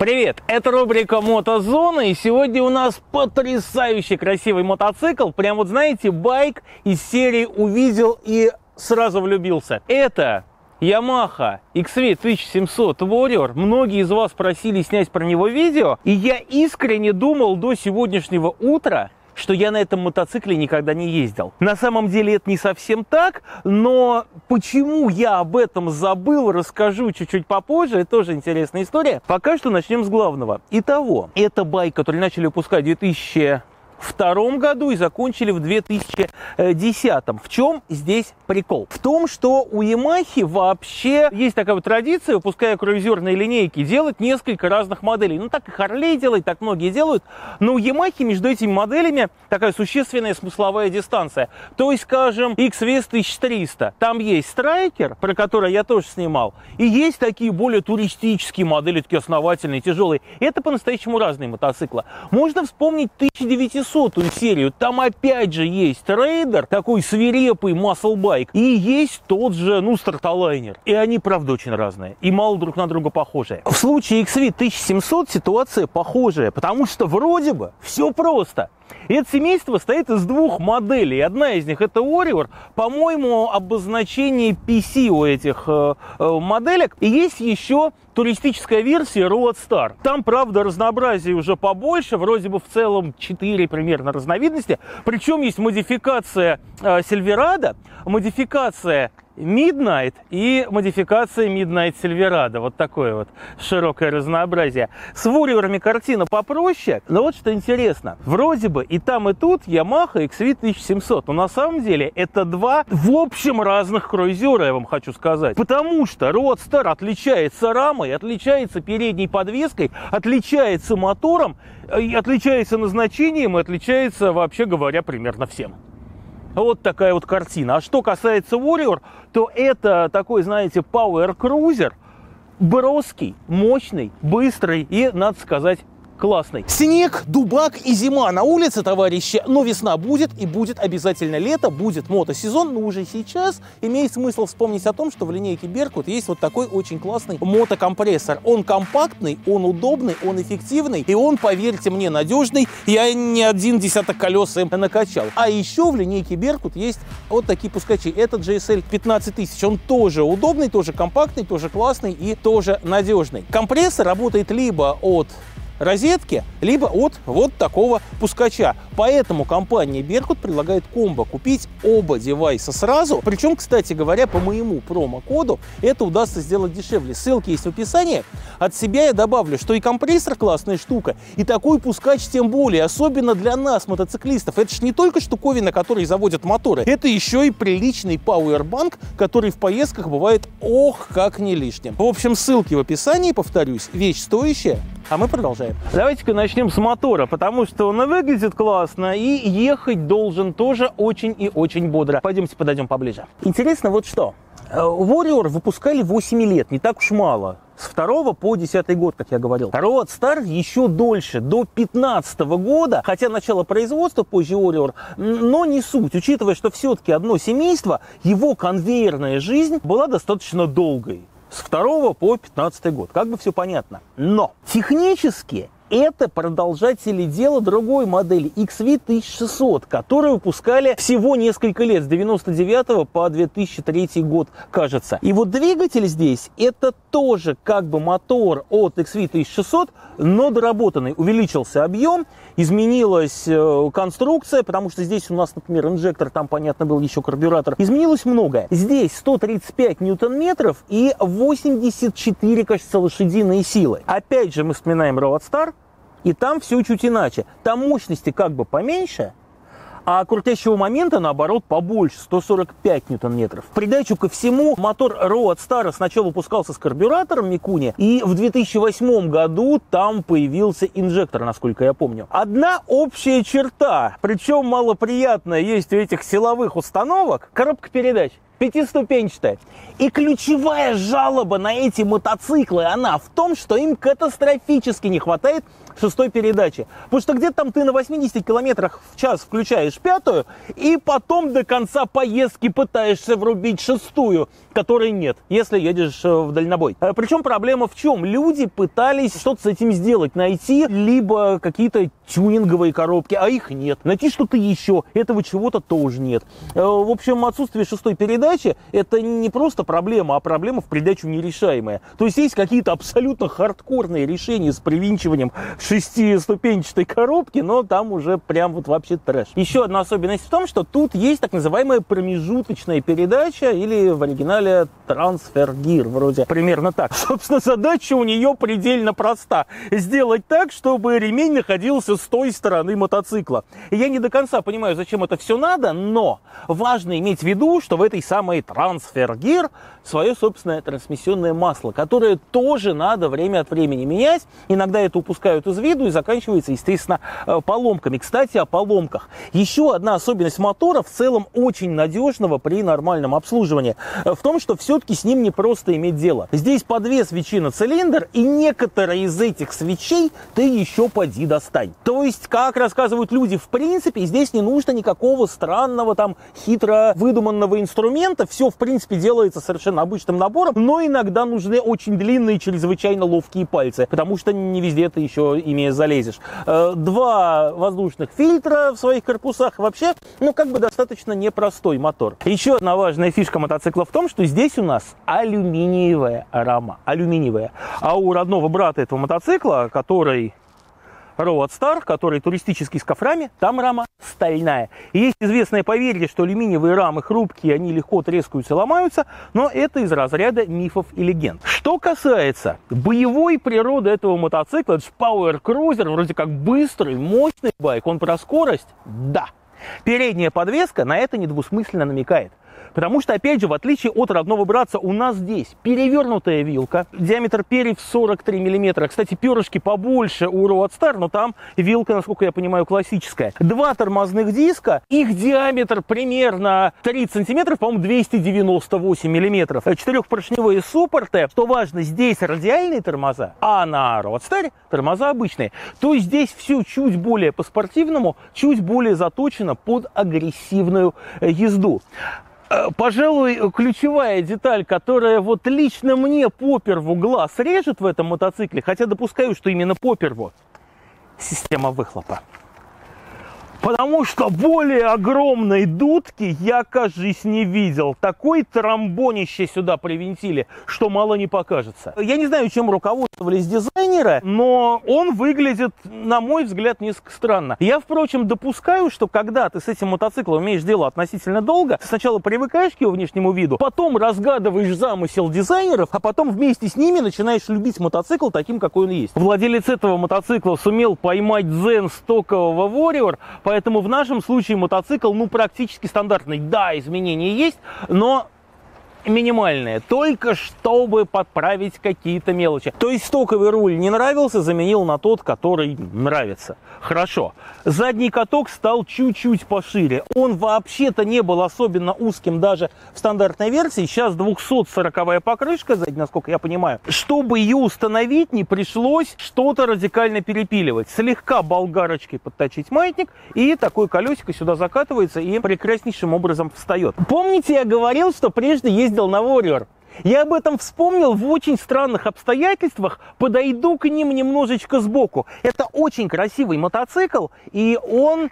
Привет, это рубрика Мотозона, и сегодня у нас потрясающий красивый мотоцикл. Прям вот знаете, байк из серии увидел и сразу влюбился. Это Yamaha XV 1700 Warrior. Многие из вас просили снять про него видео, и я искренне думал до сегодняшнего утра, что я на этом мотоцикле никогда не ездил. На самом деле это не совсем так, но почему я об этом забыл, расскажу чуть-чуть попозже. Это тоже интересная история. Пока что начнем с главного. Итого, это байк, который начали выпускать в 2000 втором году и закончили в 2010. В чем здесь прикол? В том, что у Yamaha вообще есть такая вот традиция, выпуская круизерные линейки, делать несколько разных моделей. Ну, так и Harley делает, так многие делают. Но у Yamaha между этими моделями такая существенная смысловая дистанция. То есть, скажем, XVS 1300. Там есть страйкер, про который я тоже снимал, и есть такие более туристические модели, такие основательные, тяжелые. Это по-настоящему разные мотоциклы. Можно вспомнить 1900 500 серию, там опять же есть рейдер, такой свирепый маслбайк, и есть тот же, ну, старталайнер. И они, правда, очень разные, и мало друг на друга похожие. В случае XV 1700 ситуация похожая, потому что вроде бы все просто. И это семейство состоит из двух моделей. Одна из них это Warrior. По-моему, обозначение PC у этих э, э, моделек. И есть еще туристическая версия Roadstar. Там, правда, разнообразие уже побольше. Вроде бы в целом 4 примерно разновидности. Причем есть модификация э, Silverado, модификация Midnight и модификация Midnight Silverado. Вот такое вот широкое разнообразие. С вурьерами картина попроще, но вот что интересно. Вроде бы и там, и тут Yamaha XV 1700, но на самом деле это два в общем разных круизера, я вам хочу сказать. Потому что Roadster отличается рамой, отличается передней подвеской, отличается мотором, отличается назначением и отличается, вообще говоря, примерно всем. Вот такая вот картина. А что касается Warrior, то это такой, знаете, Power Cruiser, броский, мощный, быстрый и, надо сказать, классный. Снег, дубак и зима на улице, товарищи, но весна будет и будет обязательно лето, будет мотосезон, но уже сейчас имеет смысл вспомнить о том, что в линейке Беркут есть вот такой очень классный мотокомпрессор. Он компактный, он удобный, он эффективный и он, поверьте мне, надежный. Я не один десяток колес им накачал. А еще в линейке Беркут есть вот такие пускачи. Это GSL 15000. Он тоже удобный, тоже компактный, тоже классный и тоже надежный. Компрессор работает либо от розетки, либо от вот такого пускача. Поэтому компания Беркут предлагает комбо купить оба девайса сразу. Причем, кстати говоря, по моему промокоду это удастся сделать дешевле. Ссылки есть в описании. От себя я добавлю, что и компрессор классная штука, и такой пускач тем более, особенно для нас, мотоциклистов. Это же не только штуковина, которой заводят моторы, это еще и приличный пауэрбанк, который в поездках бывает ох, как не лишним. В общем, ссылки в описании, повторюсь, вещь стоящая, а мы продолжаем. Давайте-ка начнем с мотора, потому что он и выглядит классно, и ехать должен тоже очень и очень бодро. Пойдемте подойдем поближе. Интересно вот что. Э, Warrior выпускали 8 лет, не так уж мало. С 2 по 10 год, как я говорил. Roadstar еще дольше, до 15 года, хотя начало производства позже Warrior, но не суть, учитывая, что все-таки одно семейство, его конвейерная жизнь была достаточно долгой с 2 по 15 год. Как бы все понятно. Но технически это продолжатели дела другой модели XV 1600, которую выпускали всего несколько лет, с 99 по 2003 год, кажется. И вот двигатель здесь, это тоже как бы мотор от XV 1600, но доработанный. Увеличился объем, изменилась э, конструкция, потому что здесь у нас, например, инжектор, там, понятно, был еще карбюратор. Изменилось многое. Здесь 135 ньютон-метров и 84, кажется, лошадиные силы. Опять же, мы вспоминаем Roadstar, и там все чуть иначе. Там мощности как бы поменьше, а крутящего момента, наоборот, побольше, 145 ньютон-метров. В придачу ко всему, мотор Road Star сначала выпускался с карбюратором Микуни, и в 2008 году там появился инжектор, насколько я помню. Одна общая черта, причем малоприятная, есть у этих силовых установок, коробка передач пятиступенчатая. И ключевая жалоба на эти мотоциклы, она в том, что им катастрофически не хватает шестой передачи. Потому что где-то там ты на 80 километрах в час включаешь пятую, и потом до конца поездки пытаешься врубить шестую, которой нет, если едешь э, в дальнобой. Э, Причем проблема в чем? Люди пытались что-то с этим сделать, найти либо какие-то тюнинговые коробки, а их нет. Найти что-то еще, этого чего-то тоже нет. Э, В общем, отсутствие шестой передачи это не просто проблема, а проблема в придачу нерешаемая. То есть есть какие-то абсолютно хардкорные решения с привинчиванием шестиступенчатой коробки, но там уже прям вот вообще трэш. Еще одна особенность в том, что тут есть так называемая промежуточная передача или в оригинале трансфер гир, вроде примерно так. Собственно, задача у нее предельно проста. Сделать так, чтобы ремень находился с той стороны мотоцикла. Я не до конца понимаю, зачем это все надо, но важно иметь в виду, что в этой самой трансфер гир свое собственное трансмиссионное масло, которое тоже надо время от времени менять. Иногда это упускают из виду и заканчивается, естественно, э, поломками. Кстати, о поломках. Еще одна особенность мотора в целом очень надежного при нормальном обслуживании э, в том, что все-таки с ним не просто иметь дело. Здесь по две свечи на цилиндр, и некоторые из этих свечей ты еще поди достань. То есть, как рассказывают люди, в принципе, здесь не нужно никакого странного там хитро выдуманного инструмента. Все, в принципе, делается совершенно обычным набором, но иногда нужны очень длинные, чрезвычайно ловкие пальцы, потому что не везде ты еще ими залезешь. Э, Два воздушных фильтра в своих корпусах. Вообще, ну, как бы достаточно непростой мотор. Еще одна важная фишка мотоцикла в том, что здесь у нас алюминиевая рама. Алюминиевая. А у родного брата этого мотоцикла, который Road Star, который туристический с кофрами, там рама стальная. И есть известное поверье, что алюминиевые рамы хрупкие, они легко трескаются, ломаются, но это из разряда мифов и легенд. Что касается боевой природы этого мотоцикла, это же Power Cruiser, вроде как быстрый, мощный байк, он про скорость? Да. Передняя подвеска на это недвусмысленно намекает. Потому что, опять же, в отличие от родного братца, у нас здесь перевернутая вилка, диаметр перьев 43 миллиметра. Кстати, перышки побольше у Roadstar, но там вилка, насколько я понимаю, классическая. Два тормозных диска, их диаметр примерно 30 сантиметров, по-моему, 298 миллиметров. Четырехпоршневые суппорты. Что важно, здесь радиальные тормоза, а на Roadstar тормоза обычные. То есть здесь все чуть более по-спортивному, чуть более заточено под агрессивную э, езду. Э, Пожалуй, ключевая деталь, которая вот лично мне по перву глаз режет в этом мотоцикле, хотя допускаю, что именно по перву, система выхлопа. Потому что более огромной дудки я, кажись, не видел. Такой тромбонище сюда привинтили, что мало не покажется. Я не знаю, чем руководствовались дизайнеры, но он выглядит, на мой взгляд, несколько странно. Я, впрочем, допускаю, что когда ты с этим мотоциклом имеешь дело относительно долго, сначала привыкаешь к его внешнему виду, потом разгадываешь замысел дизайнеров, а потом вместе с ними начинаешь любить мотоцикл таким, какой он есть. Владелец этого мотоцикла сумел поймать дзен стокового Warrior, Поэтому в нашем случае мотоцикл, ну, практически стандартный. Да, изменения есть, но минимальные, только чтобы подправить какие-то мелочи. То есть стоковый руль не нравился, заменил на тот, который нравится. Хорошо. Задний каток стал чуть-чуть пошире. Он вообще-то не был особенно узким даже в стандартной версии. Сейчас 240 покрышка сзади, насколько я понимаю. Чтобы ее установить, не пришлось что-то радикально перепиливать. Слегка болгарочкой подточить маятник, и такое колесико сюда закатывается и прекраснейшим образом встает. Помните, я говорил, что прежде ездил на Warrior? Я об этом вспомнил в очень странных обстоятельствах, подойду к ним немножечко сбоку. Это очень красивый мотоцикл, и он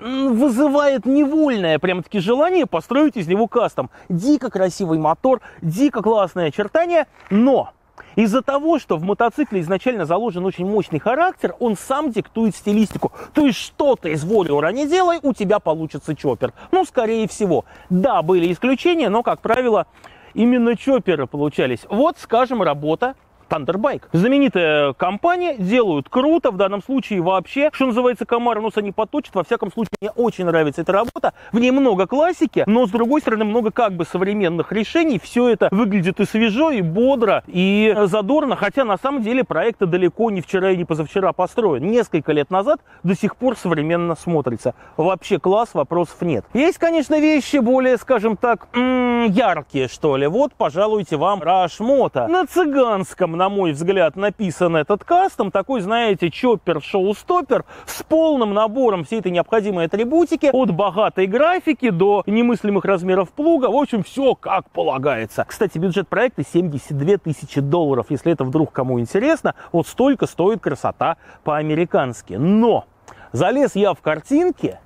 вызывает невольное прям-таки желание построить из него кастом. Дико красивый мотор, дико классное очертание, но из-за того, что в мотоцикле изначально заложен очень мощный характер, он сам диктует стилистику. То есть что ты из Warrior не делай, у тебя получится чоппер. Ну, скорее всего. Да, были исключения, но, как правило, именно чопперы получались. Вот, скажем, работа Thunderbike. Знаменитая компания, делают круто, в данном случае вообще, что называется, комар нос они поточат, во всяком случае, мне очень нравится эта работа, в ней много классики, но с другой стороны много как бы современных решений, все это выглядит и свежо, и бодро, и задорно, хотя на самом деле проект далеко не вчера и не позавчера построен, несколько лет назад до сих пор современно смотрится, вообще класс, вопросов нет. Есть, конечно, вещи более, скажем так, яркие, что ли, вот, пожалуйте вам Рашмота. На цыганском, на мой взгляд, написан этот кастом. Такой, знаете, чоппер-шоу-стоппер с полным набором всей этой необходимой атрибутики. От богатой графики до немыслимых размеров плуга. В общем, все как полагается. Кстати, бюджет проекта 72 тысячи долларов. Если это вдруг кому интересно, вот столько стоит красота по-американски. Но залез я в картинки,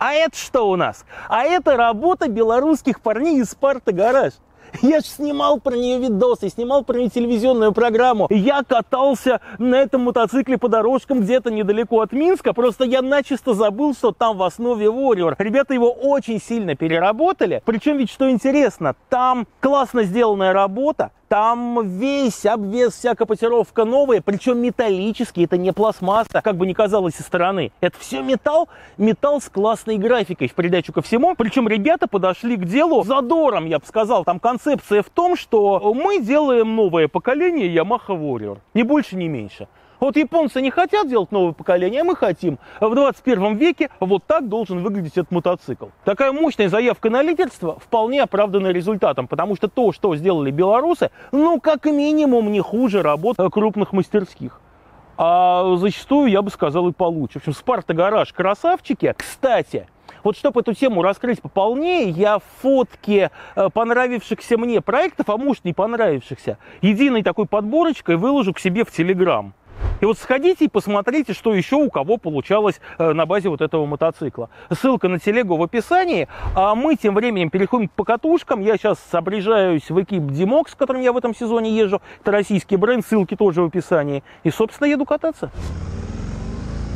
а это что у нас? А это работа белорусских парней из Спарта Гараж. Я же снимал про нее видосы, снимал про нее телевизионную программу. Я катался на этом мотоцикле по дорожкам где-то недалеко от Минска. Просто я начисто забыл, что там в основе Warrior. Ребята его очень сильно переработали. Причем ведь, что интересно, там классно сделанная работа, там весь обвес, вся капотировка новая, причем металлический, это не пластмасса, как бы ни казалось со стороны. Это все металл, металл с классной графикой в придачу ко всему. Причем ребята подошли к делу задором, я бы сказал. Там концепция в том, что мы делаем новое поколение Yamaha Warrior. Ни больше, ни меньше. Вот японцы не хотят делать новое поколение, а мы хотим. В 21 веке вот так должен выглядеть этот мотоцикл. Такая мощная заявка на лидерство вполне оправдана результатом, потому что то, что сделали белорусы, ну, как минимум, не хуже работ крупных мастерских а зачастую, я бы сказал, и получше. В общем, Спарта Гараж красавчики. Кстати, вот чтобы эту тему раскрыть пополнее, я фотки э, понравившихся мне проектов, а может не понравившихся, единой такой подборочкой выложу к себе в Телеграм. И вот сходите и посмотрите, что еще у кого получалось э, на базе вот этого мотоцикла. Ссылка на телегу в описании. А мы тем временем переходим к покатушкам. Я сейчас обрежаюсь в экип Dimox, с которым я в этом сезоне езжу. Это российский бренд, ссылки тоже в описании. И, собственно, еду кататься.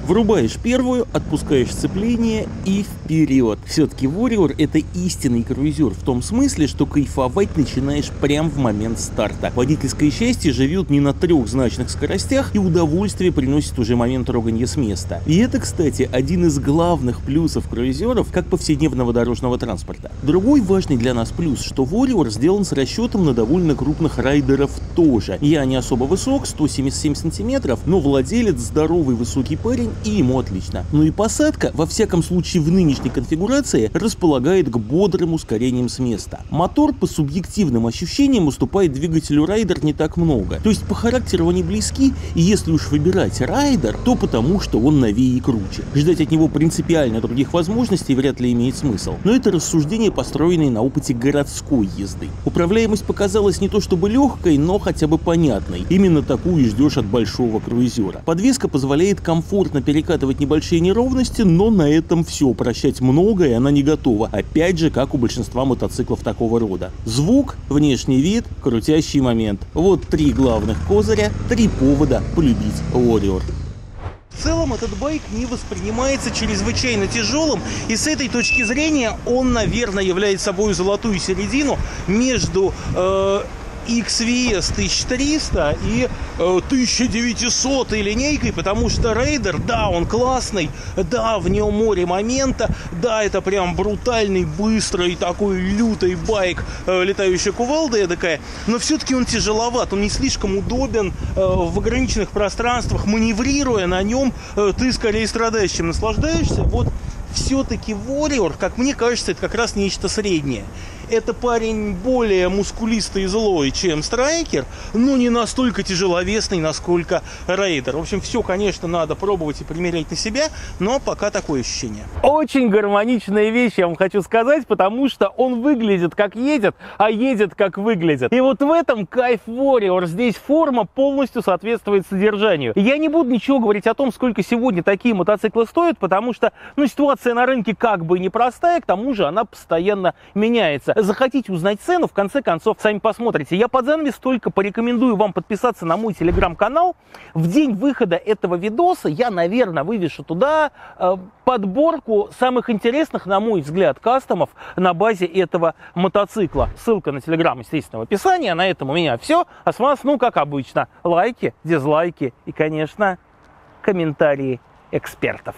Врубаешь первую, отпускаешь сцепление и вперед. Все-таки Warrior это истинный круизер в том смысле, что кайфовать начинаешь прямо в момент старта. Водительское счастье живет не на трехзначных скоростях и удовольствие приносит уже момент трогания с места. И это, кстати, один из главных плюсов круизеров как повседневного дорожного транспорта. Другой важный для нас плюс, что Warrior сделан с расчетом на довольно крупных райдеров тоже. Я не особо высок, 177 сантиметров, но владелец здоровый высокий парень и ему отлично. Ну и посадка, во всяком случае в нынешней конфигурации, располагает к бодрым ускорениям с места. Мотор по субъективным ощущениям уступает двигателю Райдер не так много. То есть по характеру они близки, и если уж выбирать Райдер, то потому что он новее и круче. Ждать от него принципиально других возможностей вряд ли имеет смысл. Но это рассуждение, построенное на опыте городской езды. Управляемость показалась не то чтобы легкой, но хотя бы понятной. Именно такую ждешь от большого круизера. Подвеска позволяет комфортно перекатывать небольшие неровности, но на этом все. Прощать многое она не готова. Опять же, как у большинства мотоциклов такого рода. Звук, внешний вид, крутящий момент. Вот три главных козыря, три повода полюбить Warrior. В целом этот байк не воспринимается чрезвычайно тяжелым, и с этой точки зрения он, наверное, является собой золотую середину между э, XVS 1300 и э, 1900 линейкой, потому что рейдер, да, он классный, да, в нем море момента, да, это прям брутальный, быстрый, такой лютый байк, э, летающая кувалда эдакая, но все-таки он тяжеловат, он не слишком удобен э, в ограниченных пространствах, маневрируя на нем, э, ты скорее страдаешь, чем наслаждаешься, вот все-таки Warrior, как мне кажется, это как раз нечто среднее это парень более мускулистый и злой, чем Страйкер, но не настолько тяжеловесный, насколько Рейдер. В общем, все, конечно, надо пробовать и примерять на себя, но пока такое ощущение. Очень гармоничная вещь, я вам хочу сказать, потому что он выглядит как едет, а едет как выглядит. И вот в этом кайф Warrior. Здесь форма полностью соответствует содержанию. Я не буду ничего говорить о том, сколько сегодня такие мотоциклы стоят, потому что ну, ситуация на рынке как бы непростая, к тому же она постоянно меняется захотите узнать цену, в конце концов, сами посмотрите. Я под занавес только порекомендую вам подписаться на мой телеграм-канал. В день выхода этого видоса я, наверное, вывешу туда э, подборку самых интересных, на мой взгляд, кастомов на базе этого мотоцикла. Ссылка на телеграм, естественно, в описании. А на этом у меня все. А с вас, ну, как обычно, лайки, дизлайки и, конечно, комментарии экспертов.